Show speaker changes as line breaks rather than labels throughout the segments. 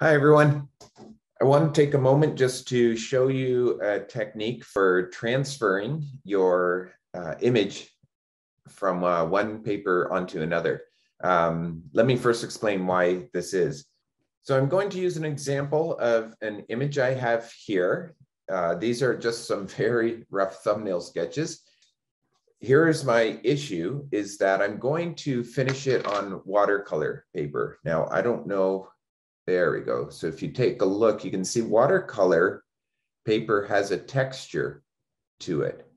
Hi, everyone. I want to take a moment just to show you a technique for transferring your uh, image from uh, one paper onto another. Um, let me first explain why this is. So I'm going to use an example of an image I have here. Uh, these are just some very rough thumbnail sketches. Here is my issue is that I'm going to finish it on watercolor paper. Now, I don't know there we go. So if you take a look, you can see watercolor paper has a texture to it.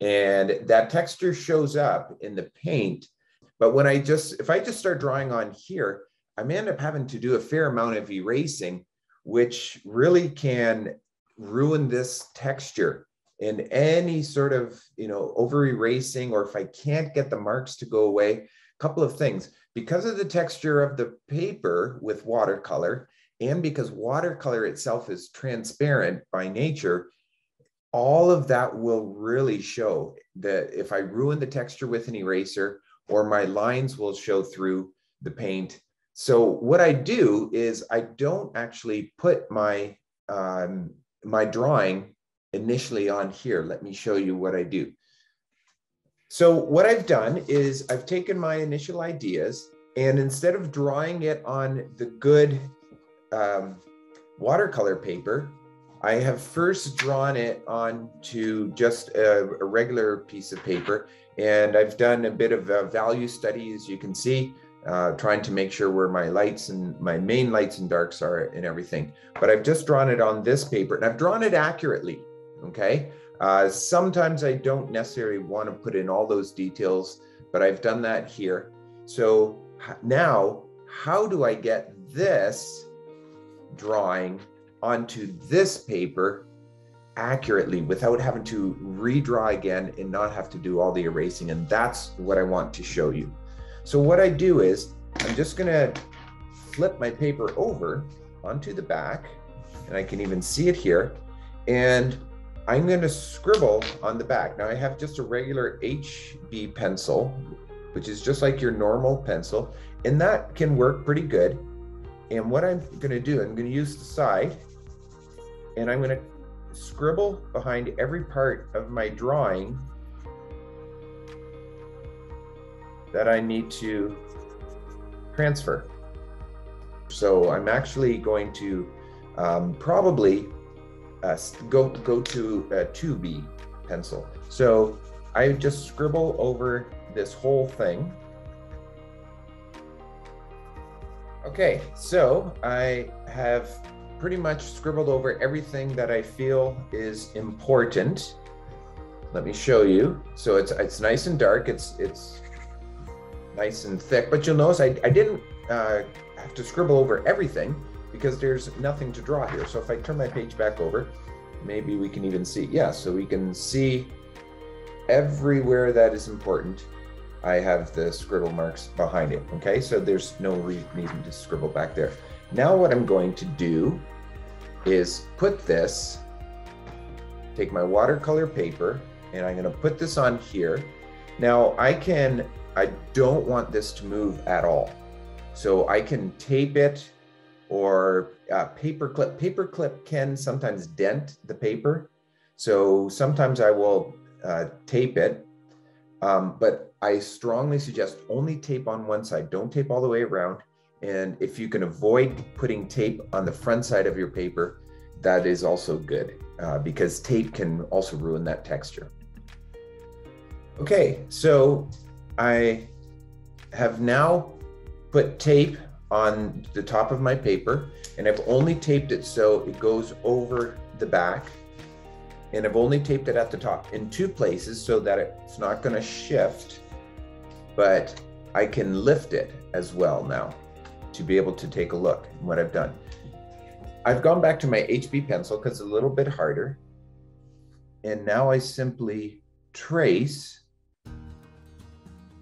And that texture shows up in the paint. But when I just, if I just start drawing on here, I may end up having to do a fair amount of erasing, which really can ruin this texture in any sort of, you know, over erasing, or if I can't get the marks to go away, a couple of things because of the texture of the paper with watercolor, and because watercolor itself is transparent by nature, all of that will really show that if I ruin the texture with an eraser or my lines will show through the paint. So what I do is I don't actually put my, um, my drawing initially on here. Let me show you what I do. So what I've done is I've taken my initial ideas and instead of drawing it on the good um, watercolor paper, I have first drawn it onto just a, a, regular piece of paper. And I've done a bit of a value study, as you can see, uh, trying to make sure where my lights and my main lights and darks are and everything. But I've just drawn it on this paper and I've drawn it accurately, okay? Uh, sometimes I don't necessarily want to put in all those details, but I've done that here. So now, how do I get this drawing onto this paper accurately without having to redraw again and not have to do all the erasing? And that's what I want to show you. So what I do is I'm just gonna flip my paper over onto the back and I can even see it here. And I'm going to scribble on the back. Now I have just a regular HB pencil, which is just like your normal pencil, and that can work pretty good. And what I'm going to do, I'm going to use the side, and I'm going to scribble behind every part of my drawing that I need to transfer. So I'm actually going to um, probably uh, go go to a 2B pencil. So I just scribble over this whole thing. Okay, so I have pretty much scribbled over everything that I feel is important. Let me show you. So it's it's nice and dark. It's it's nice and thick, but you'll notice I, I didn't uh, have to scribble over everything because there's nothing to draw here. So if I turn my page back over, maybe we can even see, yeah, so we can see everywhere that is important. I have the scribble marks behind it, okay? So there's no reason to scribble back there. Now what I'm going to do is put this, take my watercolor paper, and I'm gonna put this on here. Now I can, I don't want this to move at all. So I can tape it or uh, paper clip. Paper clip can sometimes dent the paper. So sometimes I will uh, tape it, um, but I strongly suggest only tape on one side. Don't tape all the way around. And if you can avoid putting tape on the front side of your paper, that is also good uh, because tape can also ruin that texture. Okay, so I have now put tape on the top of my paper and I've only taped it so it goes over the back and I've only taped it at the top in two places so that it's not going to shift but I can lift it as well now to be able to take a look at what I've done. I've gone back to my HB pencil because it's a little bit harder and now I simply trace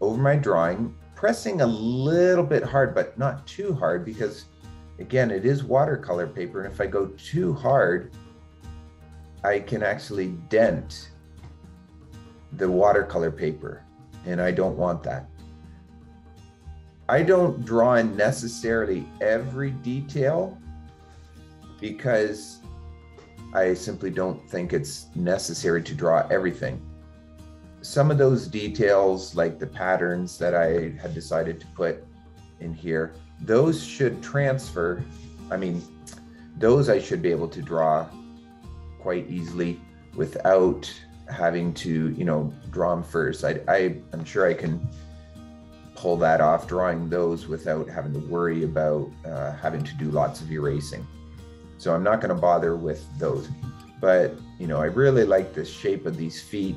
over my drawing pressing a little bit hard, but not too hard because again, it is watercolor paper. And if I go too hard, I can actually dent the watercolor paper and I don't want that. I don't draw in necessarily every detail because I simply don't think it's necessary to draw everything. Some of those details, like the patterns that I had decided to put in here, those should transfer. I mean, those I should be able to draw quite easily without having to, you know, draw them first. I, I, I'm sure I can pull that off drawing those without having to worry about uh, having to do lots of erasing. So I'm not going to bother with those. But, you know, I really like the shape of these feet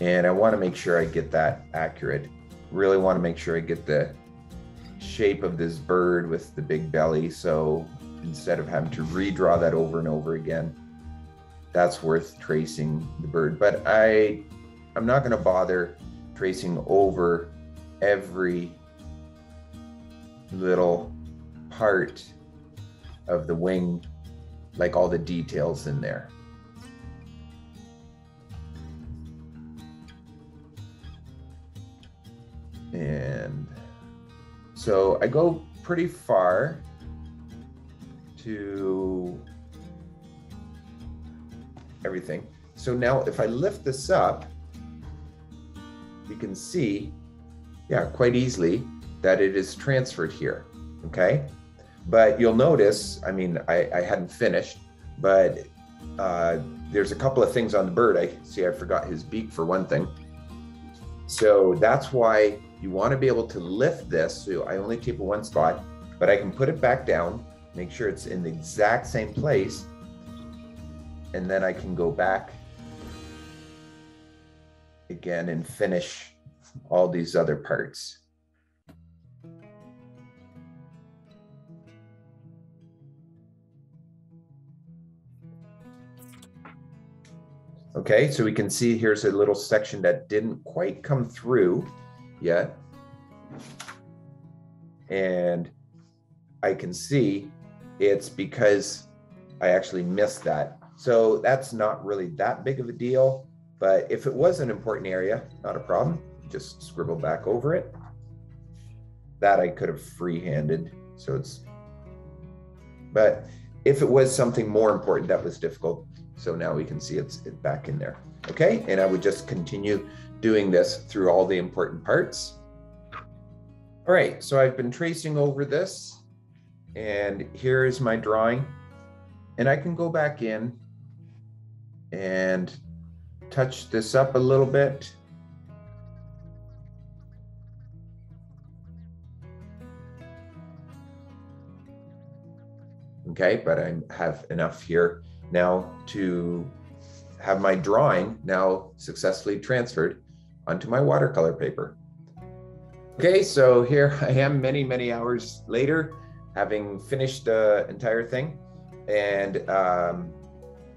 and I want to make sure I get that accurate. Really want to make sure I get the shape of this bird with the big belly. So instead of having to redraw that over and over again, that's worth tracing the bird. But I, I'm not going to bother tracing over every little part of the wing, like all the details in there. And so I go pretty far to everything. So now if I lift this up, you can see, yeah, quite easily that it is transferred here, okay? But you'll notice, I mean, I, I hadn't finished, but uh, there's a couple of things on the bird. I see I forgot his beak for one thing. So that's why you want to be able to lift this. So I only tape one spot, but I can put it back down, make sure it's in the exact same place, and then I can go back again and finish all these other parts. Okay, so we can see here's a little section that didn't quite come through yet. And I can see it's because I actually missed that. So that's not really that big of a deal. But if it was an important area, not a problem. Just scribble back over it. That I could have free-handed. So it's, but if it was something more important that was difficult, so now we can see it's back in there. Okay, and I would just continue doing this through all the important parts. All right, so I've been tracing over this and here is my drawing. And I can go back in and touch this up a little bit. Okay, but I have enough here now to have my drawing now successfully transferred onto my watercolor paper. Okay, so here I am many, many hours later, having finished the entire thing. And um,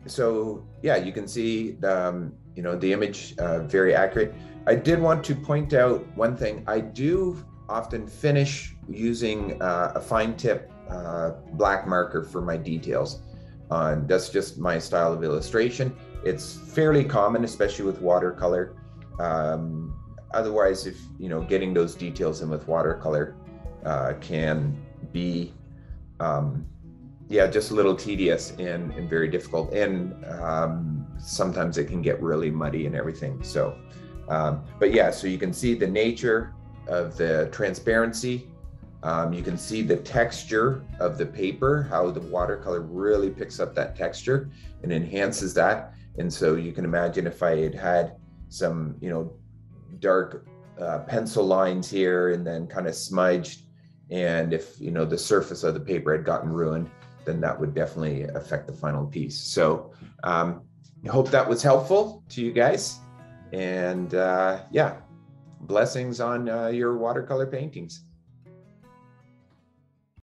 so, yeah, you can see, um, you know, the image uh, very accurate. I did want to point out one thing. I do often finish using uh, a fine tip uh, black marker for my details. Uh, that's just my style of illustration. It's fairly common, especially with watercolor. Um, otherwise, if you know, getting those details in with watercolor uh, can be, um, yeah, just a little tedious and, and very difficult. And um, sometimes it can get really muddy and everything. So, um, but yeah, so you can see the nature of the transparency um, you can see the texture of the paper, how the watercolor really picks up that texture and enhances that. And so you can imagine if I had had some, you know, dark uh, pencil lines here and then kind of smudged, and if, you know, the surface of the paper had gotten ruined, then that would definitely affect the final piece. So um, I hope that was helpful to you guys. And uh, yeah, blessings on uh, your watercolor paintings.